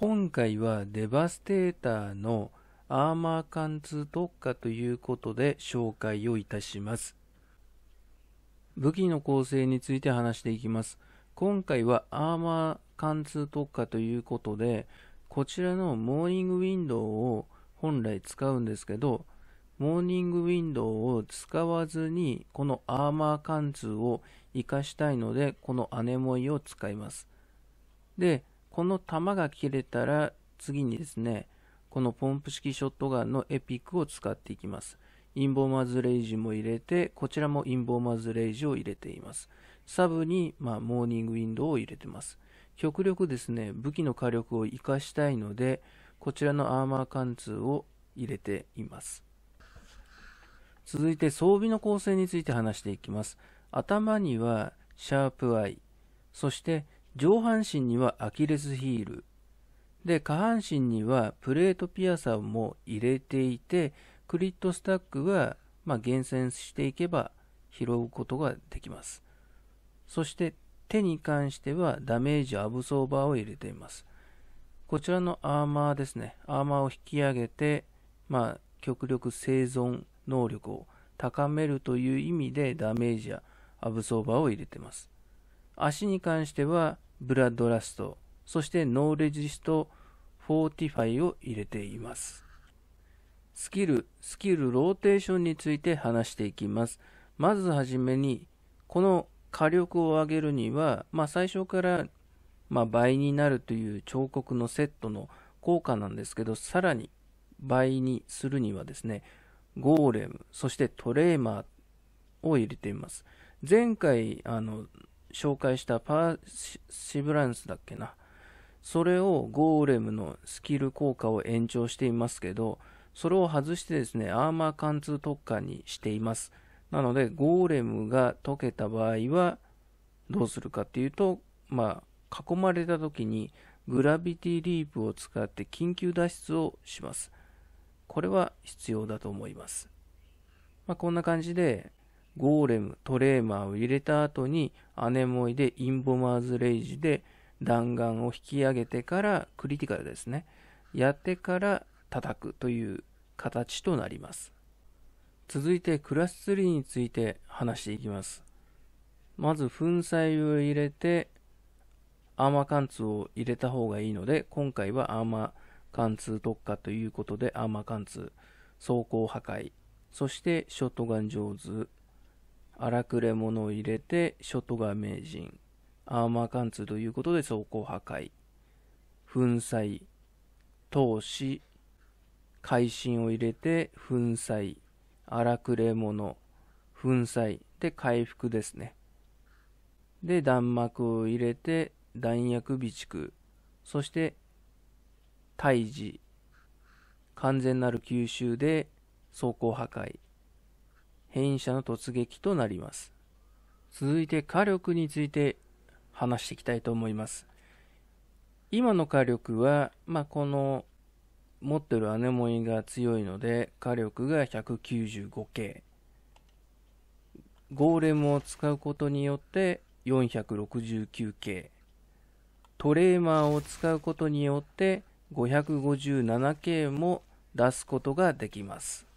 今回はデバステーターのアーマー貫通特化ということで紹介をいたします。武器の構成について話していきます。今回はアーマー貫通特化ということで、こちらのモーニングウィンドウを本来使うんですけど、モーニングウィンドウを使わずに、このアーマー貫通を活かしたいので、このアネモイを使います。で、この弾が切れたら、次にですね、このポンプ式ショットガンのエピックを使っていきます。インボーマーズレイジも入れて、こちらもインボーマーズレイジを入れています。サブに、まあ、モーニングウィンドウを入れてます。極力ですね、武器の火力を活かしたいので、こちらのアーマー貫通を入れています。続いて装備の構成について話していきます。頭にはシャープアイ、そして上半身にはアキレスヒール、で、下半身にはプレートピアサーも入れていて、クリットスタックは、まあ、厳選していけば拾うことができます。そして手に関してはダメージアブソーバーを入れています。こちらのアーマーですね。アーマーを引き上げて、まあ、極力生存能力を高めるという意味でダメージやアブソーバーを入れています。足に関してはブラッドラスト、そしてノーレジストフォーティファイを入れています。スキル、スキルローテーションについて話していきます。まずはじめに、この火力を上げるには、まあ、最初から、まあ、倍になるという彫刻のセットの効果なんですけど、さらに倍にするにはですね、ゴーレム、そしてトレーマーを入れています。前回、あの、紹介したパーシブランスだっけな。それをゴーレムのスキル効果を延長していますけど、それを外してですね、アーマー貫通特化にしています。なので、ゴーレムが解けた場合は、どうするかっていうと、まあ、囲まれた時にグラビティリープを使って緊急脱出をします。これは必要だと思います。まあ、こんな感じで、ゴーレム、トレーマーを入れた後に、アネモイでインボマーズレイジで弾丸を引き上げてから、クリティカルですね。やってから叩くという形となります。続いてクラス3について話していきます。まず粉砕を入れてアーマー貫通を入れた方がいいので今回はアーマー貫通特化ということでアーマー貫通走行破壊そしてショットガン上手荒くれ者を入れてショットガン名人。アーマー貫通ということで走行破壊。粉砕。投資。会心を入れて粉砕、荒くれ者、粉砕。で回復ですね。で、弾幕を入れて弾薬備蓄、そして退治、完全なる吸収で走行破壊、変異者の突撃となります。続いて火力について話していきたいと思います。今の火力は、まあ、この持ってるアネモイが強いので火力が 195K ゴーレムを使うことによって 469K トレーマーを使うことによって 557K も出すことができます